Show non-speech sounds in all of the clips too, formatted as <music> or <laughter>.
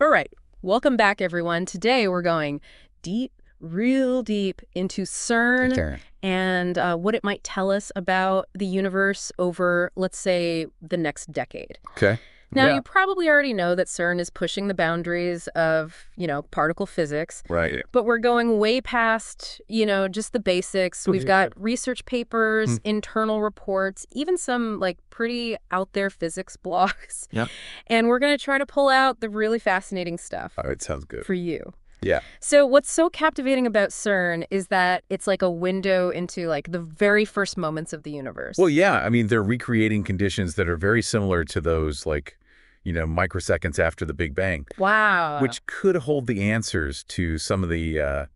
All right, welcome back, everyone. Today we're going deep, real deep into CERN Darren. and uh, what it might tell us about the universe over, let's say, the next decade. Okay. Now, Yeah. you probably already know that CERN is pushing the boundaries of, you know, particle physics, Right. but we're going way past, you know, just the basics. We've got research papers, Hmm. internal reports, even some like pretty out there physics <laughs> blogs. Yeah. And we're going to try to pull out the really fascinating stuff All right. Sounds good. for you. Yeah. So what's so captivating about CERN is that it's like a window into like the very first moments of the universe. Well, yeah. I mean, they're recreating conditions that are very similar to those, like, you know, microseconds after the Big Bang, wow. which could hold the answers to some of the, uh,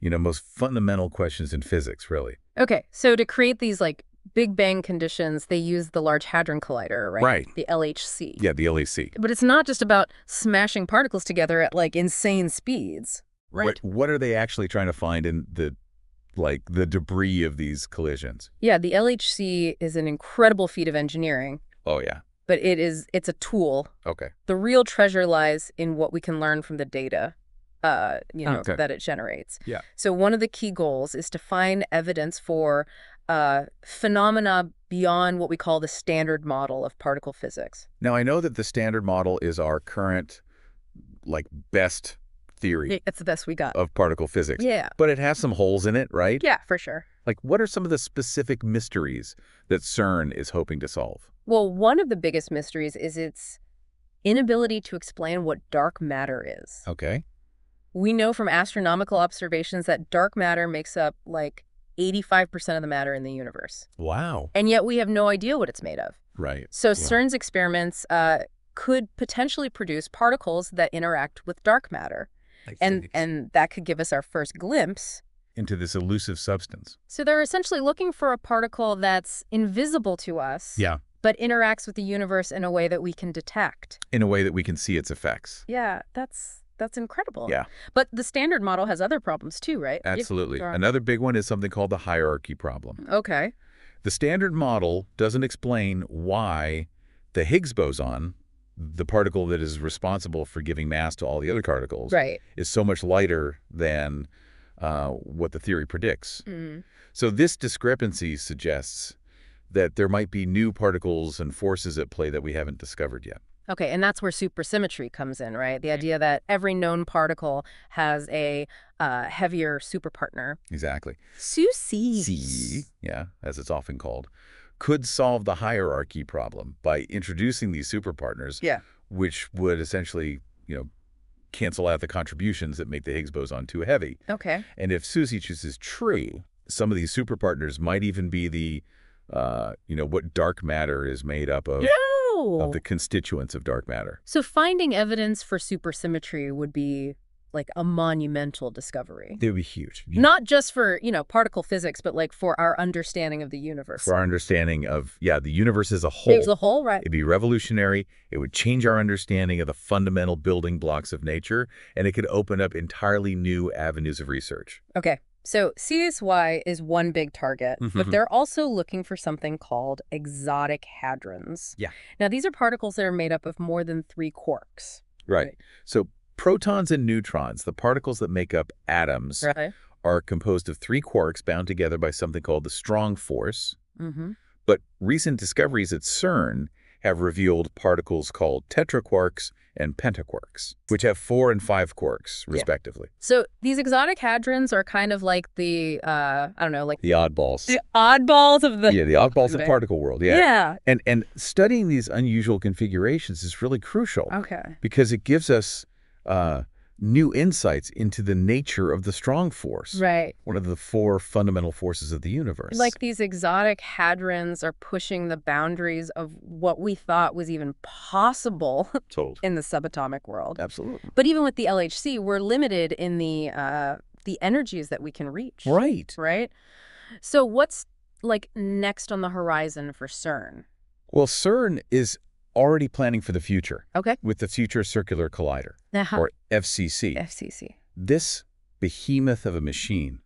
you know, most fundamental questions in physics, really. Okay, so to create these like Big Bang conditions, they use the Large Hadron Collider, right? Right. The LHC. Yeah, the LHC. But it's not just about smashing particles together at like insane speeds. Right? What, what are they actually trying to find in the, like, the debris of these collisions? Yeah, the LHC is an incredible feat of engineering, Oh, yeah. but it is it's a tool. Okay. The real treasure lies in what we can learn from the data uh, you know, Okay. that it generates. Yeah. So one of the key goals is to find evidence for uh, phenomena beyond what we call the standard model of particle physics. Now, I know that the standard model is our current, like, best theory It's the best we got. of particle physics. Yeah. But it has some holes in it, right? Yeah, for sure. Like, what are some of the specific mysteries that CERN is hoping to solve? Well, one of the biggest mysteries is its inability to explain what dark matter is. Okay. We know from astronomical observations that dark matter makes up like 85% of the matter in the universe. Wow. And yet we have no idea what it's made of. Right. So CERN's experiments uh, could potentially produce particles that interact with dark matter. And, and that could give us our first glimpse. into this elusive substance. So they're essentially looking for a particle that's invisible to us, Yeah. but interacts with the universe in a way that we can detect. In a way that we can see its effects. Yeah, that's that's incredible. Yeah. But the standard model has other problems too, right? Absolutely. Another big one is something called the hierarchy problem. Okay. The standard model doesn't explain why the Higgs boson, the particle that is responsible for giving mass to all the other particles, Right. is so much lighter than uh, what the theory predicts. Mm. So this discrepancy suggests that there might be new particles and forces at play that we haven't discovered yet. Okay, and that's where supersymmetry comes in, right? The idea that every known particle has a uh, heavier superpartner. Exactly. SUSY. C, yeah, as it's often called, could solve the hierarchy problem by introducing these superpartners, Yeah. which would essentially, you know, cancel out the contributions that make the Higgs boson too heavy. Okay. And if SUSY chooses true, some of these superpartners might even be the, uh, you know, what dark matter is made up of, No. of the constituents of dark matter. So finding evidence for supersymmetry would be like a monumental discovery. It would be huge. Not just for, you know, particle physics, but like for our understanding of the universe. For our understanding of, yeah, the universe as a whole. As a whole, right? It'd be revolutionary. It would change our understanding of the fundamental building blocks of nature, and it could open up entirely new avenues of research. Okay. So SUSY is one big target, but Mhm. they're also looking for something called exotic hadrons. Yeah. Now, these are particles that are made up of more than three quarks. Right. Right. So protons and neutrons, the particles that make up atoms, Right. are composed of three quarks bound together by something called the strong force. Mm-hmm. But recent discoveries at CERN have revealed particles called tetraquarks and pentaquarks, which have four and five quarks, Yeah. respectively. So these exotic hadrons are kind of like the, uh, I don't know, like The oddballs. the oddballs of the. yeah, the oddballs of <laughs> particle world. Yeah. Yeah. And and studying these unusual configurations is really crucial Okay. because it gives us uh, new insights into the nature of the strong force, Right. one of the four fundamental forces of the universe. Like these exotic hadrons are pushing the boundaries of what we thought was even possible <laughs> told. in the subatomic world. Absolutely. But even with the LHC, we're limited in the uh, the energies that we can reach. Right. Right. So what's like next on the horizon for CERN? Well, CERN is already planning for the future Okay. with the Future Circular Collider, Uh-huh. or FCC. FCC. This behemoth of a machine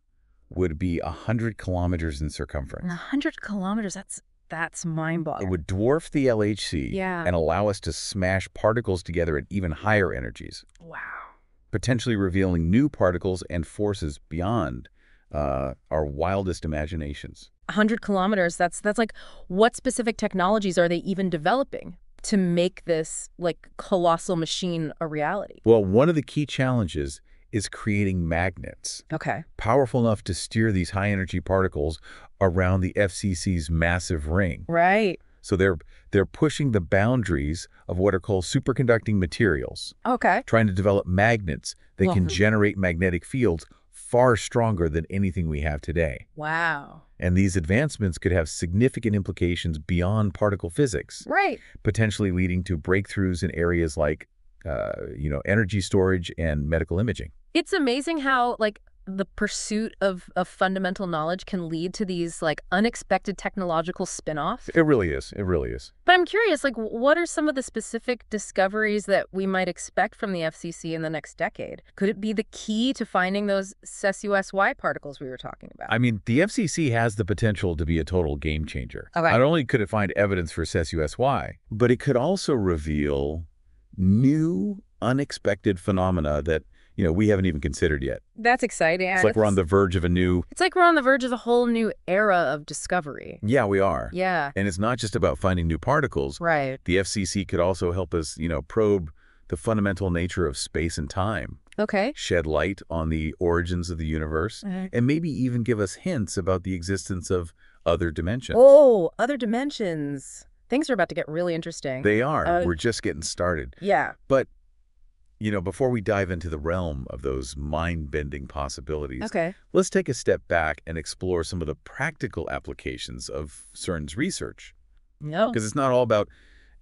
would be 100 kilometers in circumference. And 100 kilometers, that's That's mind-boggling. It would dwarf the LHC yeah. and allow us to smash particles together at even higher energies. Wow. Potentially revealing new particles and forces beyond uh, our wildest imaginations. 100 kilometers, that's, that's like, what specific technologies are they even developing to make this, like, colossal machine a reality? Well, one of the key challenges is creating magnets. Okay. Powerful enough to steer these high-energy particles around the FCC's massive ring. Right. So they're they're pushing the boundaries of what are called superconducting materials, Okay. trying to develop magnets that Well, can generate magnetic fields far stronger than anything we have today. Wow. And these advancements could have significant implications beyond particle physics, Right. potentially leading to breakthroughs in areas like, uh, you know, energy storage and medical imaging. It's amazing how, like, the pursuit of, of fundamental knowledge can lead to these, like, unexpected technological spin-offs. It really is. It really is. But I'm curious, like, what are some of the specific discoveries that we might expect from the FCC in the next decade? Could it be the key to finding those SUSY particles we were talking about? I mean, the FCC has the potential to be a total game changer. Okay. Not only could it find evidence for SUSY, but it could also reveal new, unexpected phenomena that, you know, we haven't even considered yet. That's exciting. It's like we're on the verge of a new... It's like we're on the verge of a whole new era of discovery. Yeah, we are. Yeah. And it's not just about finding new particles. Right. The FCC could also help us, you know, probe the fundamental nature of space and time, Okay. shed light on the origins of the universe, and maybe even give us hints about the existence of other dimensions. Oh, other dimensions. Things are about to get really interesting. They are. Uh, We're just getting started. yeah. But, you know, before we dive into the realm of those mind-bending possibilities, Okay. let's take a step back and explore some of the practical applications of CERN's research. No. Because it's not all about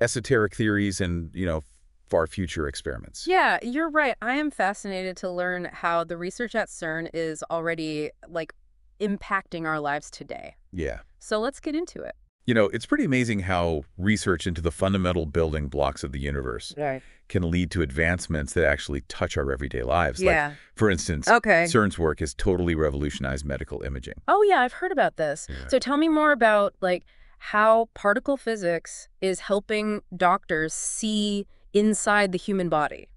esoteric theories and, you know, far future experiments. Yeah, you're right. I am fascinated to learn how the research at CERN is already, like, impacting our lives today. Yeah. So let's get into it. You know, it's pretty amazing how research into the fundamental building blocks of the universe Right. Can lead to advancements that actually touch our everyday lives. Like, Yeah. for instance, Okay. CERN's work has totally revolutionized medical imaging. Oh, yeah, I've heard about this. Yeah. So tell me more about, like, how particle physics is helping doctors see inside the human body.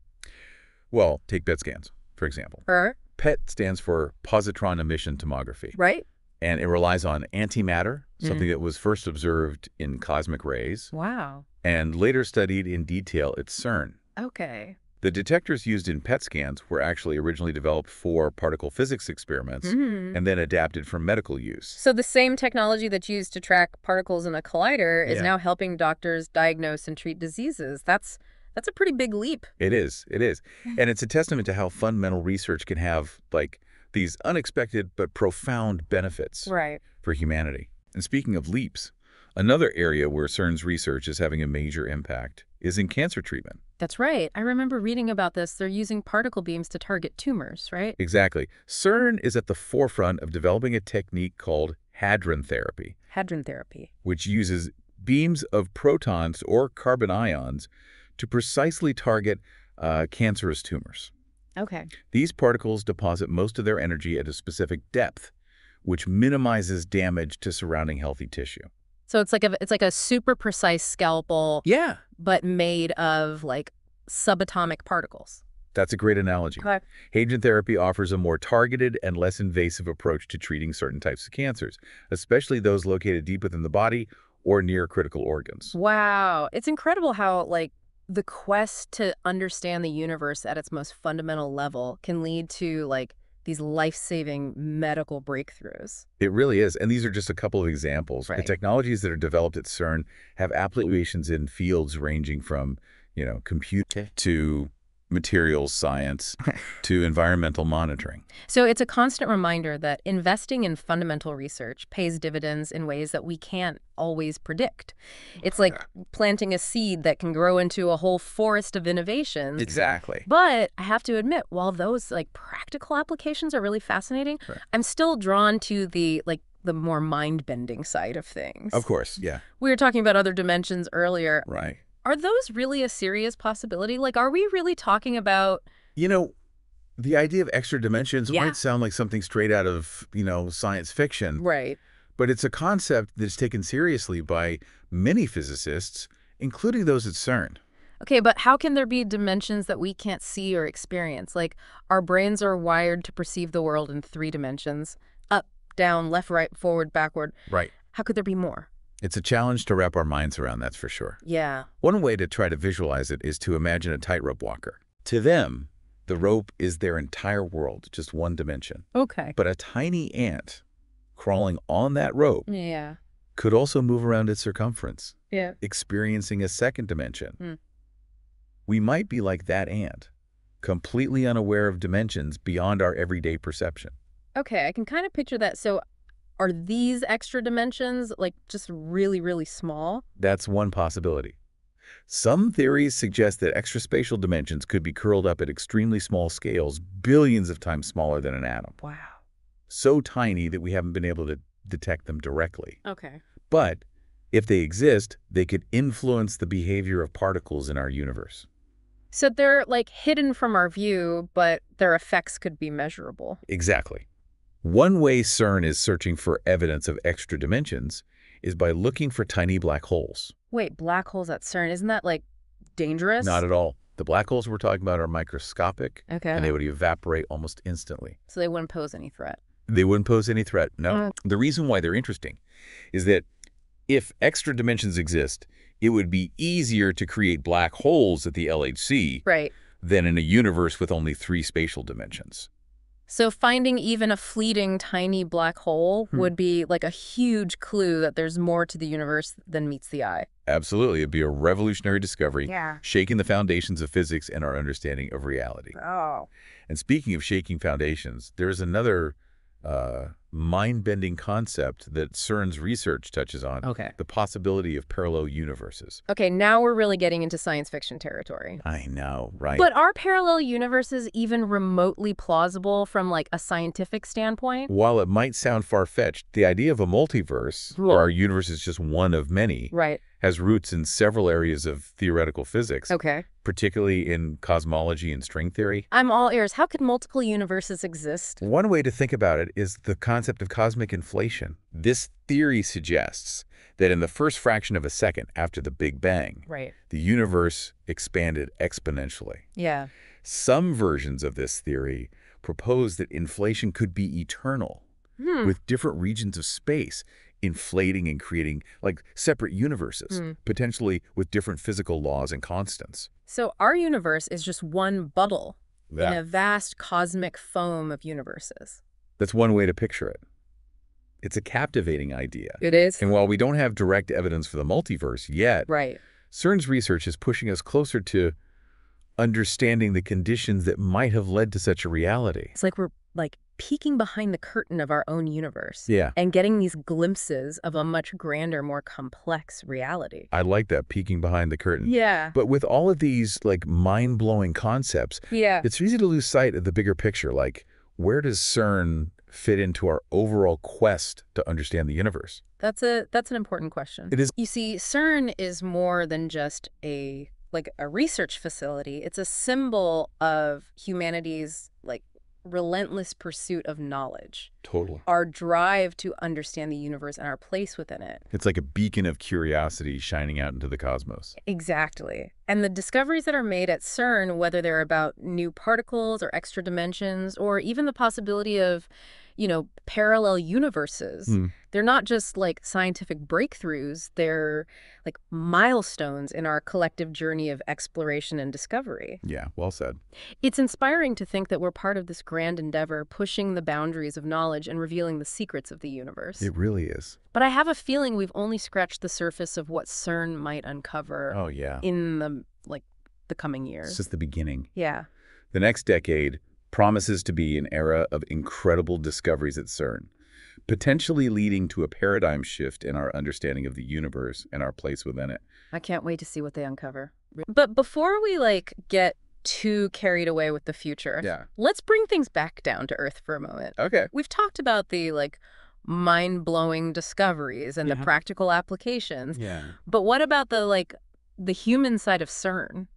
Well, take PET scans, for example. Or, PET stands for positron emission tomography, right? and it relies on antimatter, something mm-hmm. that was first observed in cosmic rays Wow. and later studied in detail at CERN. Okay. The detectors used in PET scans were actually originally developed for particle physics experiments Mhm. and then adapted for medical use. So the same technology that's used to track particles in a collider is Yeah. now helping doctors diagnose and treat diseases. That's that's a pretty big leap. It is, it is. And it's a testament to how fundamental research can have, like, these unexpected but profound benefits Right. for humanity. And speaking of leaps, another area where CERN's research is having a major impact is in cancer treatment. That's right. I remember reading about this. They're using particle beams to target tumors, right? Exactly. CERN is at the forefront of developing a technique called hadron therapy, Hadron therapy. which uses beams of protons or carbon ions to precisely target uh, cancerous tumors. Okay. These particles deposit most of their energy at a specific depth, which minimizes damage to surrounding healthy tissue. So it's like a it's like a super precise scalpel, Yeah. but made of like subatomic particles. That's a great analogy. Okay. Hadron therapy offers a more targeted and less invasive approach to treating certain types of cancers, especially those located deep within the body or near critical organs. Wow. It's incredible how like the quest to understand the universe at its most fundamental level can lead to like these life-saving medical breakthroughs. It really is. And these are just a couple of examples. The technologies that are developed at CERN have applications in fields ranging from, you know, compute to materials science <laughs> to environmental monitoring. So it's a constant reminder that investing in fundamental research pays dividends in ways that we can't always predict. It's like planting a seed that can grow into a whole forest of innovations. Exactly. But I have to admit, while those like practical applications are really fascinating, Right. I'm still drawn to the like the more mind-bending side of things. Of course. Yeah. We were talking about other dimensions earlier. Right. Are those really a serious possibility? Like, are we really talking about You know, the idea of extra dimensions Yeah. might sound like something straight out of, you know, science fiction. right? but it's a concept that's taken seriously by many physicists, including those at CERN. Okay, but how can there be dimensions that we can't see or experience? Like, our brains are wired to perceive the world in three dimensions up, down, left, right, forward, backward. Right. How could there be more? It's a challenge to wrap our minds around, that's for sure. Yeah. One way to try to visualize it is to imagine a tightrope walker. To them, the rope is their entire world, just one dimension. Okay. But a tiny ant crawling on that rope Yeah. could also move around its circumference, Yeah. experiencing a second dimension. Hmm. We might be like that ant, completely unaware of dimensions beyond our everyday perception. Okay, I can kind of picture that. So, are these extra dimensions like just really, really small? That's one possibility. Some theories suggest that extraspatial dimensions could be curled up at extremely small scales, billions of times smaller than an atom. Wow. So tiny that we haven't been able to detect them directly. Okay. But if they exist, they could influence the behavior of particles in our universe. So they're like hidden from our view, but their effects could be measurable. Exactly. One way CERN is searching for evidence of extra dimensions is by looking for tiny black holes. Wait, black holes at CERN, isn't that like dangerous? Not at all. The black holes we're talking about are microscopic, Okay. and they would evaporate almost instantly. So they wouldn't pose any threat. They wouldn't pose any threat. No. Mm. The reason why they're interesting is that if extra dimensions exist, it would be easier to create black holes at the LHC Right. than in a universe with only three spatial dimensions. So finding even a fleeting tiny black hole Hmm. would be like a huge clue that there's more to the universe than meets the eye. Absolutely. It'd be a revolutionary discovery, Yeah. shaking the foundations of physics and our understanding of reality. Oh. And speaking of shaking foundations, there's another uh, mind-bending concept that CERN's research touches on, Okay. the possibility of parallel universes. Okay, now we're really getting into science fiction territory. I know, right? But are parallel universes even remotely plausible from like a scientific standpoint? While it might sound far-fetched, the idea of a multiverse, Cool. where our universe is just one of many, Right. Has roots in several areas of theoretical physics, Okay. particularly in cosmology and string theory. I'm all ears. How could multiple universes exist? One way to think about it is the concept of cosmic inflation. This theory suggests that in the first fraction of a second after the Big Bang, Right. the universe expanded exponentially. Yeah. Some versions of this theory propose that inflation could be eternal, Hmm. with different regions of space inflating and creating like separate universes, Hmm. potentially with different physical laws and constants. So our universe is just one bubble in a vast cosmic foam of universes. that's one way to picture it. It's a captivating idea. It is. And while we don't have direct evidence for the multiverse yet, Right. CERN's research is pushing us closer to understanding the conditions that might have led to such a reality. It's like we're like peeking behind the curtain of our own universe Yeah, and getting these glimpses of a much grander, more complex reality. I like that, peeking behind the curtain. Yeah. But with all of these like mind-blowing concepts, Yeah. it's easy to lose sight of the bigger picture. Like, where does CERN fit into our overall quest to understand the universe? That's a that's an important question. It is. You see, CERN is more than just a like a research facility. It's a symbol of humanity's like relentless pursuit of knowledge, Totally. our drive to understand the universe and our place within it. It's like a beacon of curiosity shining out into the cosmos. Exactly. And the discoveries that are made at CERN, whether they're about new particles or extra dimensions, or even the possibility of, you know, parallel universes, Hmm. they're not just like scientific breakthroughs, they're like milestones in our collective journey of exploration and discovery. Yeah, well said. It's inspiring to think that we're part of this grand endeavor pushing the boundaries of knowledge and revealing the secrets of the universe. It really is. But I have a feeling we've only scratched the surface of what CERN might uncover Oh, yeah. in the like the coming years. It's just the beginning. Yeah. The next decade promises to be an era of incredible discoveries at CERN, potentially leading to a paradigm shift in our understanding of the universe and our place within it. I can't wait to see what they uncover. But before we like get too carried away with the future, Yeah. let's bring things back down to earth for a moment. Okay. We've talked about the like mind-blowing discoveries and Yeah. the practical applications. Yeah. But what about the like the human side of CERN?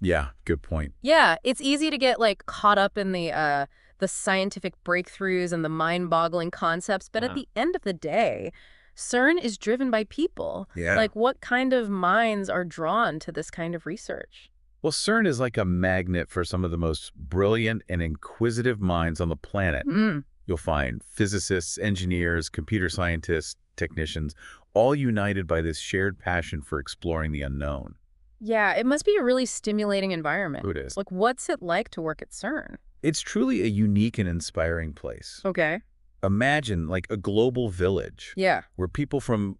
Yeah, good point. Yeah, it's easy to get like caught up in the uh the scientific breakthroughs and the mind-boggling concepts, but at the end of the day, CERN is driven by people. Yeah. Like, what kind of minds are drawn to this kind of research? well, CERN is like a magnet for some of the most brilliant and inquisitive minds on the planet. Mm, You'll find physicists, engineers, computer scientists, technicians, all united by this shared passion for exploring the unknown. Yeah, it must be a really stimulating environment. Oh, it is. Like, what's it like to work at CERN? It's truly a unique and inspiring place. Okay. Imagine like a global village Yeah. where people from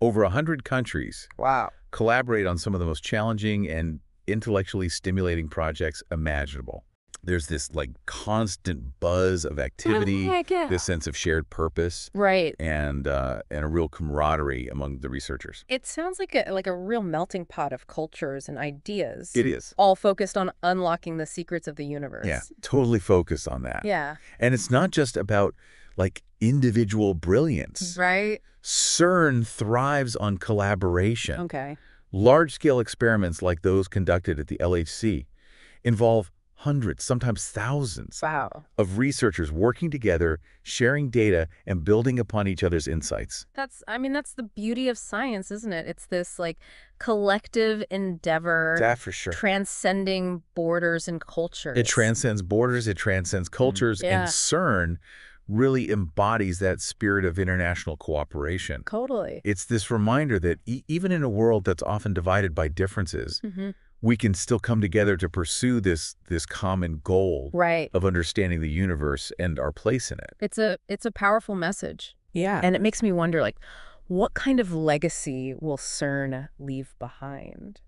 over a hundred countries Wow. collaborate on some of the most challenging and intellectually stimulating projects imaginable. There's this like constant buzz of activity, this sense of shared purpose, Right. and uh, and a real camaraderie among the researchers. It sounds like a like a real melting pot of cultures and ideas. It is. all focused on unlocking the secrets of the universe. Yeah, totally focused on that. Yeah. And it's not just about like individual brilliance. Right. CERN thrives on collaboration. Okay. Large-scale experiments like those conducted at the LHC involve hundreds, sometimes thousands, Wow. of researchers working together, sharing data, and building upon each other's insights. That's I mean that's the beauty of science, isn't it? It's this like collective endeavor That for sure. transcending borders and cultures. It transcends borders, it transcends cultures, Yeah. and CERN really embodies that spirit of international cooperation. Totally. It's this reminder that e even in a world that's often divided by differences, hmm we can still come together to pursue this this common goal Right. of understanding the universe and our place in it. It's a it's a powerful message. Yeah. And it makes me wonder like what kind of legacy will CERN leave behind?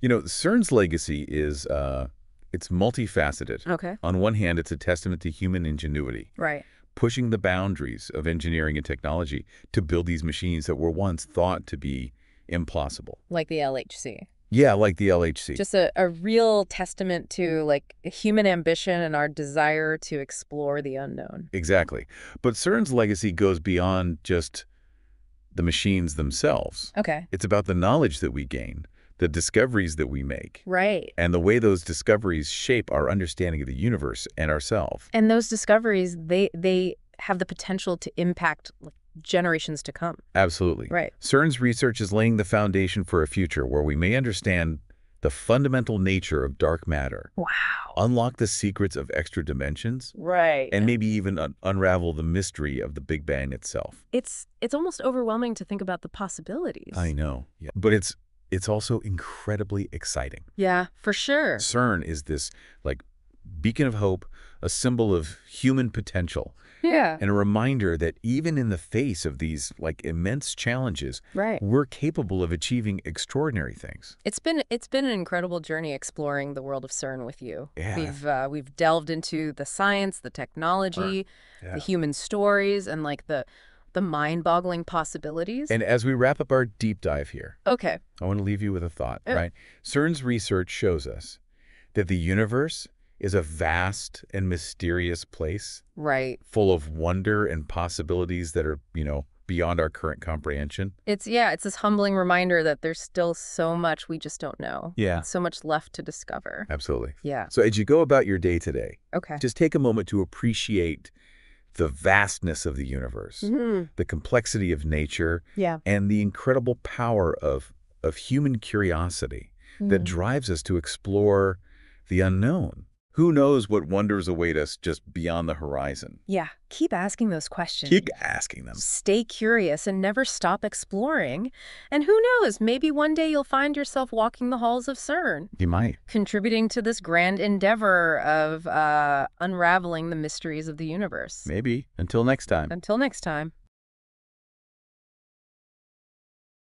You know, CERN's legacy is uh, it's multifaceted. Okay. On one hand, it's a testament to human ingenuity, Right. pushing the boundaries of engineering and technology to build these machines that were once thought to be impossible. Like the LHC. Yeah, like the LHC. Just a, a real testament to like human ambition and our desire to explore the unknown. Exactly. But CERN's legacy goes beyond just the machines themselves. Okay. It's about the knowledge that we gain, the discoveries that we make, Right. and the way those discoveries shape our understanding of the universe and ourselves. And those discoveries, they they have the potential to impact like, generations to come. Absolutely. Right. CERN's research is laying the foundation for a future where we may understand the fundamental nature of dark matter, Wow. unlock the secrets of extra dimensions, Right. and maybe even un- unravel the mystery of the Big Bang itself. it's it's almost overwhelming to think about the possibilities. I know. Yeah. But it's it's also incredibly exciting. Yeah, for sure. CERN is this like beacon of hope, a symbol of human potential, Yeah. and a reminder that even in the face of these like immense challenges, Right. we're capable of achieving extraordinary things. It's been it's been an incredible journey exploring the world of CERN with you. Yeah. We've uh, we've delved into the science, the technology, Yeah. the human stories, and like the the mind-boggling possibilities. And as we wrap up our deep dive here, okay. I want to leave you with a thought, Uh. right? CERN's research shows us that the universe is a vast and mysterious place Right. full of wonder and possibilities that are, you know, beyond our current comprehension. It's yeah, it's this humbling reminder that there's still so much we just don't know. Yeah. So much left to discover. Absolutely. Yeah. So as you go about your day today, Okay. just take a moment to appreciate the vastness of the universe, Mhm. the complexity of nature, Yeah. and the incredible power of, of human curiosity that Mhm. drives us to explore the unknown. Who knows what wonders await us just beyond the horizon? Yeah. Keep asking those questions. Keep asking them. Stay curious and never stop exploring. And who knows, maybe one day you'll find yourself walking the halls of CERN, You might. contributing to this grand endeavor of uh, unraveling the mysteries of the universe. Maybe. Until next time. Until next time.